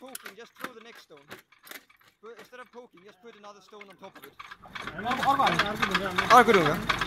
poking, just throw the next stone. But instead of poking, just put another stone on top of it. Argur unga.